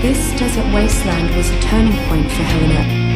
This desert wasteland was a turning point for Helena.